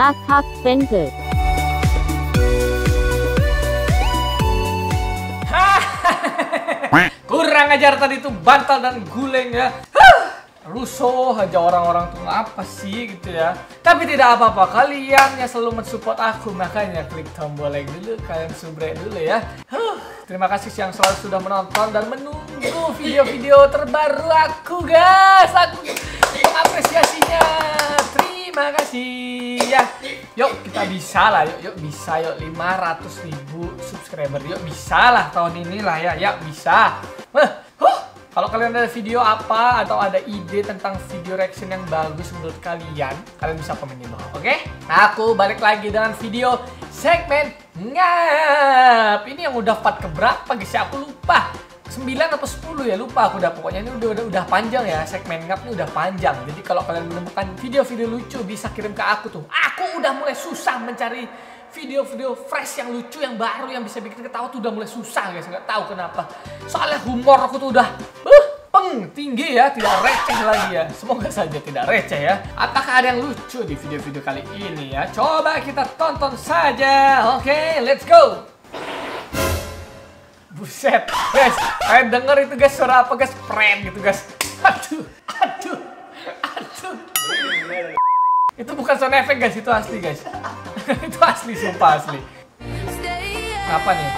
Nathak Center. Kurang ajar tadi tuh bantal dan guleng ya. Rusuh aja orang-orang tuh apa sih gitu ya. Tapi tidak apa-apa, kalian yang selalu mensupport aku makanya klik tombol like dulu, kalian subrek dulu ya. Terima kasih yang selalu sudah menonton dan menunggu video-video terbaru aku guys. Aku mengapresiasinya. Terima kasih ya. Yuk kita bisa lah, yuk yuk bisa yuk 500 ribu subscriber yuk bisa lah tahun ini lah ya, ya bisa. Huh. Kalau kalian ada video apa atau ada ide tentang video reaction yang bagus menurut kalian, kalian bisa komen di bawah, oke? Nah, aku balik lagi dengan video segmen ngap. Ini yang udah part keberapa guys? Ya, aku lupa. 9 atau 10 ya lupa aku udah. Pokoknya ini udah udah, udah panjang ya segmen ngap ini udah panjang. Jadi kalau kalian menemukan video-video lucu bisa kirim ke aku tuh. Aku udah mulai susah mencari video-video fresh yang lucu yang baru yang bisa bikin ketawa tuh udah mulai susah guys. Nggak tahu kenapa. Soalnya humor aku tuh udah uh, peng tinggi ya tidak receh lagi ya. Semoga saja tidak receh ya. Apakah ada yang lucu di video-video kali ini ya? Coba kita tonton saja. Oke let's go Buset, guys, kalian denger itu guys suara apa guys? Prank gitu guys. Aduh, aduh, aduh. Itu bukan sound effect guys, itu asli guys. itu asli, sumpah asli. Apa nih?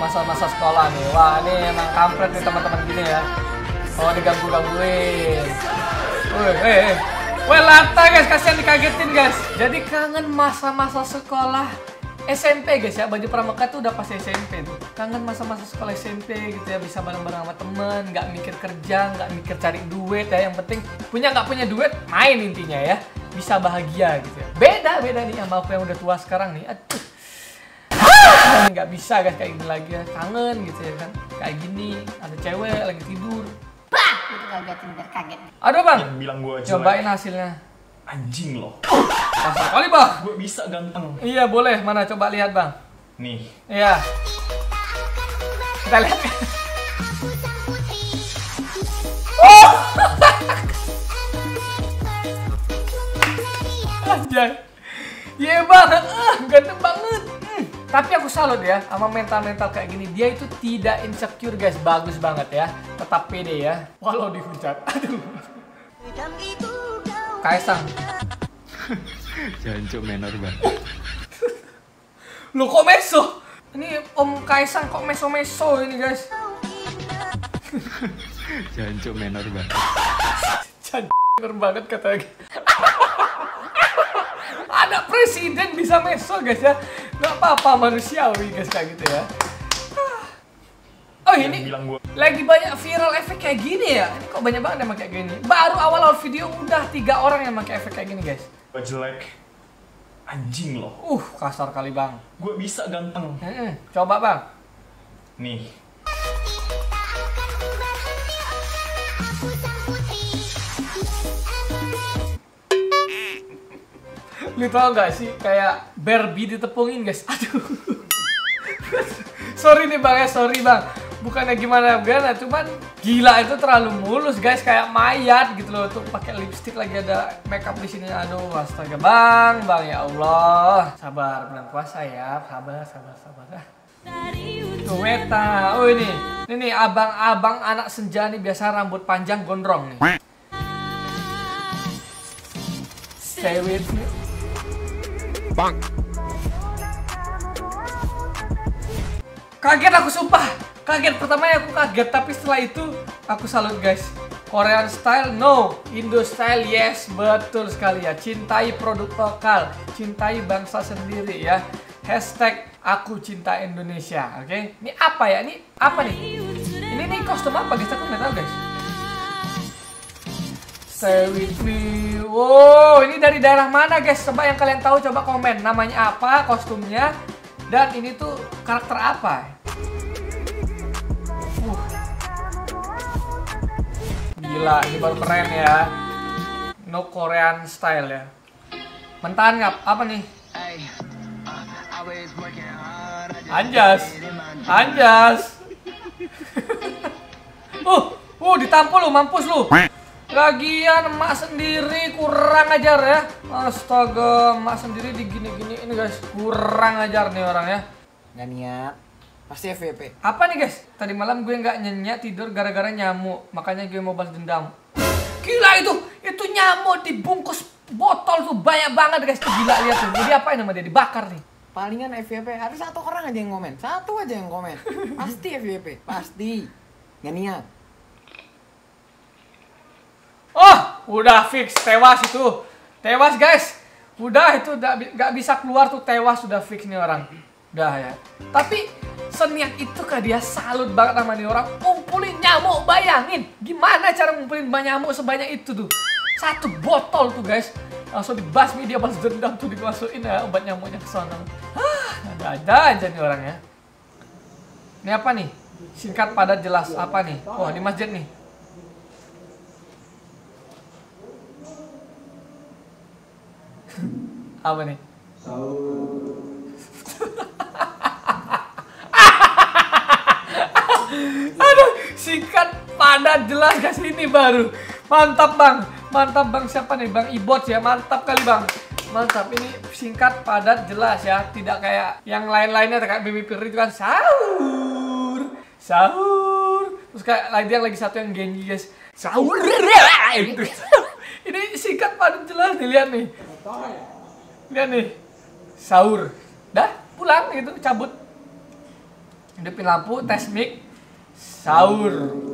Masa-masa sekolah nih. Wah, ini emang kampret nih teman-teman gini ya. Oh, diganggu-gangguin. Wih, eh, eh. Wah, lata guys, kasihan dikagetin guys. Jadi kangen masa-masa sekolah SMP guys ya baju pramuka tuh udah pas SMP tuh kangen masa-masa sekolah SMP gitu ya bisa bareng-bareng sama temen nggak mikir kerja nggak mikir cari duit ya. Yang penting punya nggak punya duit main intinya ya. Bisa bahagia gitu ya. Beda beda nih sama aku yang udah tua sekarang nih. Aduh. Ah, nggak bisa guys kayak gini lagi ya. Kangen gitu ya kan. Kayak gini ada cewek lagi tidur. Bah! Itu kagetin biar kaget. aduh bang. Yang bilang gue cobain hasilnya. Anjing loh. Pasal kali bang? Gue bisa ganteng. Iya boleh. Mana? Coba lihat bang. Nih. Iya. Kita lihat. Oh! Anjay. Iya banget, ah, ganteng banget. Hmm. Tapi aku salut ya sama mental-mental kayak gini. Dia itu tidak insecure guys, bagus banget ya. Tetap pede ya, walau dihujat. Aduh. Kaisang, Jancuk menor bang. Lu kok meso? Ini Om Kaisang kok meso-meso ini guys. Jancuk menor bang. Bener banget katanya. Ada presiden bisa meso guys ya. Gak apa-apa manusiawi guys kayak gitu ya. Oh ini lagi banyak viral efek kayak gini ya. Ini kok banyak banget yang pakai gini. Baru awal-awal video udah tiga orang yang pakai efek kayak gini guys. gue jelek anjing loh Uh kasar kali bang. gue bisa ganteng Mm-mm. Coba bang. nih Lu tau gak sih kayak Barbie ditepungin guys. Aduh. sorry nih bang ya, sorry bang. Bukannya gimana gimana, cuman gila itu terlalu mulus guys, kayak mayat gitu loh. Tuh pakai lipstick lagi ada makeup di sini. Aduh, astaga bang, bang ya Allah. Sabar, bulan puasa ya, sabar, sabar, sabar. Ah. Tuh Weta, oh ini, ini nih abang-abang anak senja nih biasa rambut panjang gondrong nih. Stay with me. Kaget aku sumpah. Kaget pertamanya aku kaget tapi setelah itu aku salut guys. Korean style no, Indo style yes, betul sekali ya. Cintai produk lokal, cintai bangsa sendiri ya. Hashtag aku cinta Indonesia, oke? Ini apa ya? Ini apa nih? Ini nih kostum apa guys? Aku nggak tahu guys. Stay with me. Wow, ini dari daerah mana guys? Coba yang kalian tahu coba komen. Namanya apa, kostumnya, dan ini tuh karakter apa? Gila, ini baru keren ya. No Korean style ya. Mentahan ngap, apa nih? Anjas, Anjas. uh, uh, ditampol lu, mampus lu. Lagian emak sendiri kurang ajar ya. Astaga, emak sendiri digini-gini ini guys. Kurang ajar nih orang ya. Nggak niat. Pasti FVP. Apa nih guys? Tadi malam gue nggak nyenyak tidur gara-gara nyamuk. Makanya gue mau balas dendam. Gila itu, itu nyamuk dibungkus botol tuh banyak banget guys. Tuh gila lihat tuh. Jadi apa nama dia dibakar nih? Palingan FVP. Ada satu orang aja yang komen. Satu aja yang komen. Pasti FVP. Pasti. Nggak niat. Oh, udah fix tewas itu. Tewas guys. Udah itu nggak bisa keluar tuh tewas sudah fix nih orang. Udah ya. Tapi seniat itu kah dia salut banget sama nih orang. Ngumpulin nyamuk, bayangin. Gimana cara ngumpulin banyak nyamuk sebanyak itu tuh. Satu botol tuh guys. Langsung dibasmi dia balas dendam tuh dimasukin ya obat nyamuknya ke sana. Hah, ada aja nih orang ya. Ini apa nih? Singkat padat jelas apa nih? Oh, di masjid nih. Apa nih? Aduh, padat, jelas guys ini baru. Mantap bang, mantap bang siapa nih bang Ibot ya, mantap kali bang. Mantap ini singkat, padat, jelas ya, tidak kayak yang lain-lainnya kayak Baby Piri itu kan sahur, sahur. Terus kayak lagi yang lagi satu yang Genji guys, sahur. ini singkat, padat, jelas nih lihat nih. Lihat nih. Sahur. Dah, pulang gitu, cabut. Hidupin lampu, tes mic. Sahur.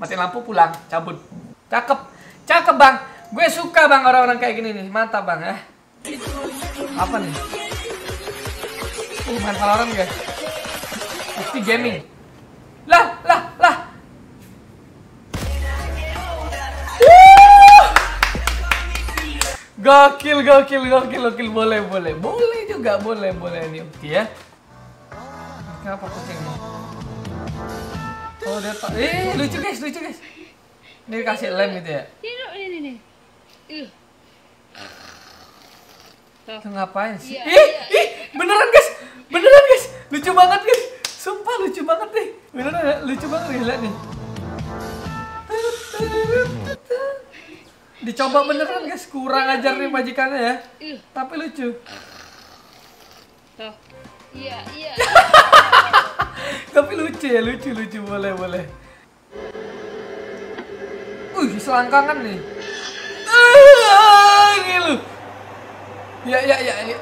Matiin lampu, pulang, cabut. Cakep. Cakep, Bang. Gue suka, Bang, orang-orang kayak gini nih. Mantap, Bang, ya. Apa nih? Uh, main Valorant, guys. Bukti gaming. Lah, lah, lah. Gokil, gokil, gokil, gokil. Boleh, boleh. Boleh juga, boleh, boleh nih Ukti ya. Kenapa kucing nih? Oh, dia tak. Eh, lucu guys, lucu guys. Ini dikasih lem gitu ya. Hidup ini nih. Itu ngapain sih? Iya, ih, iya, ih, beneran guys. Beneran guys. Lucu banget guys. Sumpah lucu banget nih. Beneran ya? lucu banget nih, lihat nih. Dicoba beneran guys, kurang ajar nih majikannya ya. Tapi lucu. Tuh. Iya, iya. Tapi lucu ya, lucu, lucu. Boleh, boleh. Wih, selangkangan nih. Ah, ngilu. Ya, ya, ya, ya.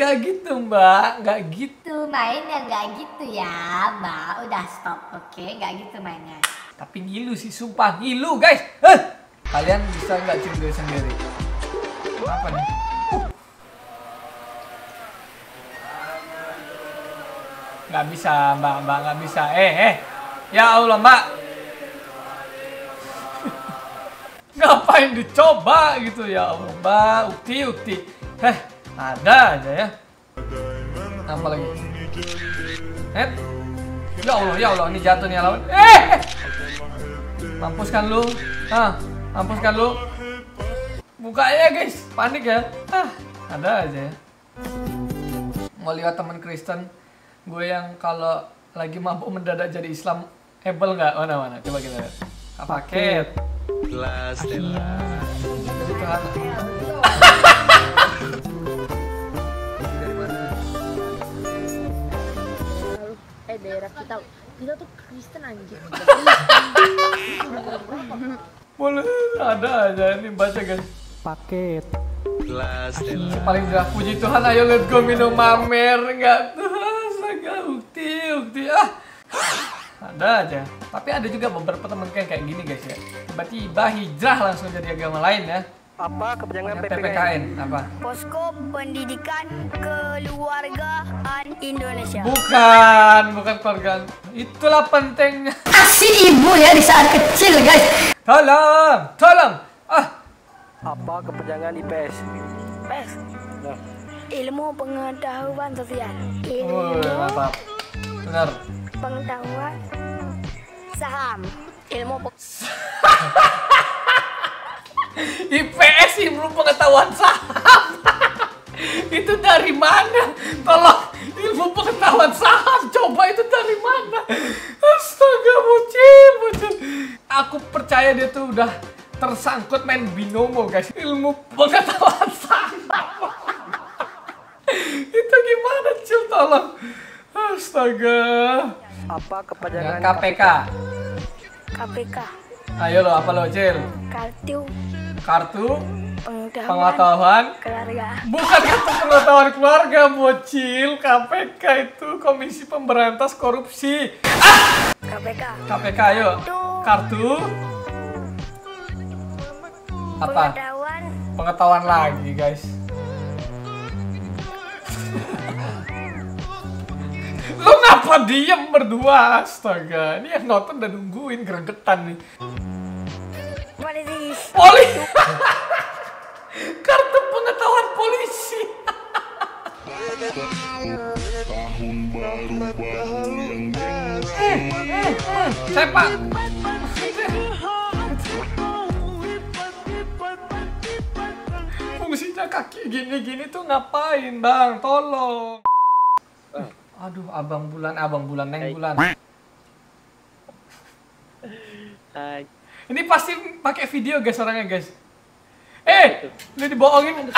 Gak gitu, Mbak. Gak gitu. Mainnya nggak gitu ya, Mbak. Udah stop, oke? Nggak gitu mainnya. Tapi ngilu sih, sumpah. Ngilu, guys. Heh. Kalian bisa nggak cium sendiri? Apa nih? Nggak bisa, Mbak. Mbak, nggak bisa. Eh, eh. Ya Allah, Mbak. Ngapain dicoba gitu ya Allah, Mbak. Ukti, ukti. Heh, ada aja ya. Apa lagi? Eh. Ya Allah, ya Allah, ini jatuh nih lawan. Eh! eh. Mampus kan lu? Ah, mampus kan lu? Buka ya guys, panik ya. Ah, ada aja ya. Mau lihat teman Kristen, gue yang kalau lagi mabuk mendadak jadi Islam, able nggak? Mana mana? Coba kita lihat. Paket. Kelas Stella. Jadi Tuhan. Dari mana? Eh daerah kita kita tuh Kristen anjir. Boleh, ada aja ini baca guys. Kelas Stella. Paling jelas puji Tuhan, ayo let's go minum mamer nggak tuh? Astaga, ukti, ukti ah. Ada aja. Tapi ada juga beberapa temen kayak kayak gini guys ya. Tiba-tiba hijrah langsung jadi agama lain ya. Apa Yang PPKN? PPKN apa? Posko Pendidikan Keluargaan Indonesia. Bukan, bukan keluarga. Itulah pentingnya. Kasih ibu ya di saat kecil, guys. Tolong, tolong. Ah, Apa kebijakan IPS? Pes. Ilmu pengetahuan sosial. oh, mantap. Benar. pengetahuan saham. Ilmu IPS ilmu pengetahuan saham. Itu dari mana? Tolong ilmu pengetahuan saham coba itu dari mana? Astaga bocil bocil aku percaya dia tuh udah tersangkut main binomo guys. Ilmu pengetahuan saham. Itu gimana cil? Tolong. Astaga Apa kepanjangan KPK KPK ayo lo apa lo cil kartu kartu pengetahuan pengetahuan keluarga Bukan kartu pengetahuan keluarga, bocil. KPK itu Komisi Pemberantas Korupsi. KPK KPK, ayo. Kartu. Apa? pengetahuan Pengetahuan lagi, guys. Lu ngapa diem berdua? Astaga, ini yang nonton udah nungguin gregetan nih. polisi Poli. Kartu pengetahuan polisi. Saya pak. Fungsinya kaki gini-gini tuh ngapain bang? Tolong. Aduh, abang bulan, abang bulan, neng bulan. Hai. Ini pasti pakai video guys orangnya guys. Eh, lu dibohongin.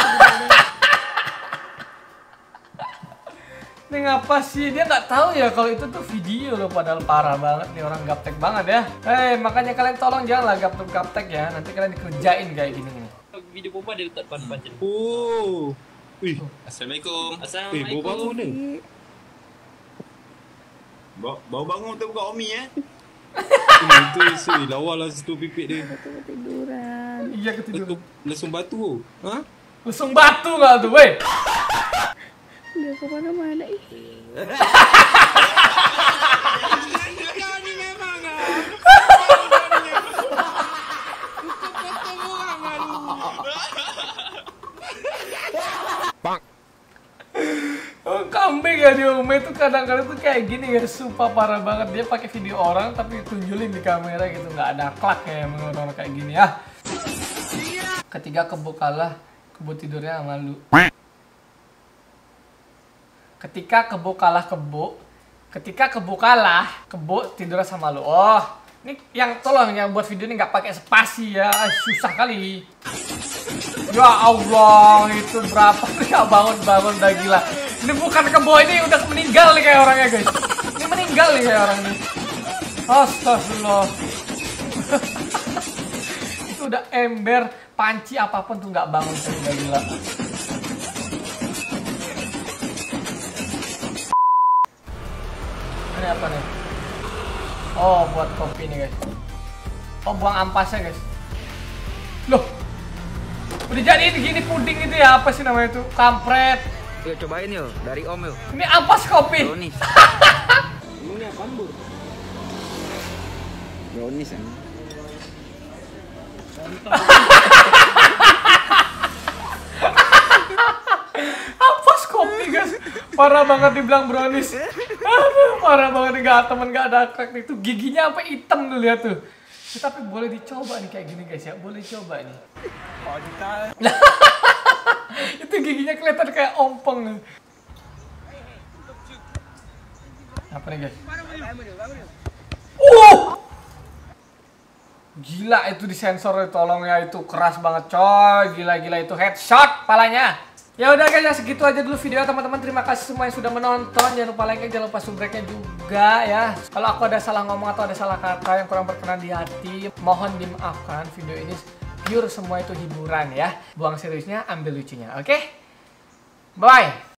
Ini ngapa sih? Dia nggak tahu ya kalau itu tuh video loh padahal parah banget nih orang gaptek banget ya. Eh, makanya kalian tolong janganlah gaptek-gaptek ya. Nanti kalian dikerjain kayak gini nih. Video Boba dia letak depan pancen. Oh. Wih, Assalamualaikum. eh Assalamualaikum. ni. Bau, bau bangun tu bukan Omi eh. Ini tu sui lawa lah situ pipik dia. Iya ketiduran. Letup lesung batu. tu. Ha? Langsung batu nggak tuh, weh? udah ke mana-mana ih Oh, kambing ya di Ume tuh kadang-kadang tuh kayak gini ya sumpah parah banget. Dia pakai video orang tapi tunjulin di kamera gitu. Nggak ada akhlak ya emang orang kayak gini ya. Ketiga kebo kalah kebo tidurnya sama ketika kebo kalah kebo ketika kebo kalah kebo tidurnya sama lu. Oh ini yang tolong yang buat video ini nggak pakai spasi ya. Ah, susah kali. Ya Allah, itu berapa? Nggak bangun-bangun udah gila. Ini bukan kebo ini udah meninggal nih kayak orangnya guys. Ini meninggal nih kayak orang ini. Astagfirullah. itu udah ember, panci apa pun tuh nggak bangun tuh udah gila. Ini apa nih? Oh, buat kopi nih guys. Oh, buang ampasnya guys. Loh, udah jadiin gini puding itu ya apa sih namanya itu kampret Yuk cobain yuk, dari Om yuk. ini ampas kopi. Brownies. Ini apa bur? Brownies ya. ampas kopi guys. Parah banget dibilang brownies. Aduh parah banget. Nih gak temen gak ada akhlak itu. Giginya apa hitam tuh lihat tuh. Tapi boleh dicoba nih kayak gini guys ya. Boleh coba nih itu giginya kelihatan kayak ompong apa nih guys uh Gila itu disensor ya, tolong ya itu keras banget coy. Gila-gila itu headshot palanya. Ya udah guys, ya segitu aja dulu video teman-teman. Terima kasih semua yang sudah menonton. Jangan lupa like, jangan lupa subscribe-nya juga ya. Kalau aku ada salah ngomong atau ada salah kata yang kurang berkenan di hati, mohon dimaafkan. Video ini pure semua itu hiburan ya. Buang seriusnya, ambil lucunya. Oke? Bye.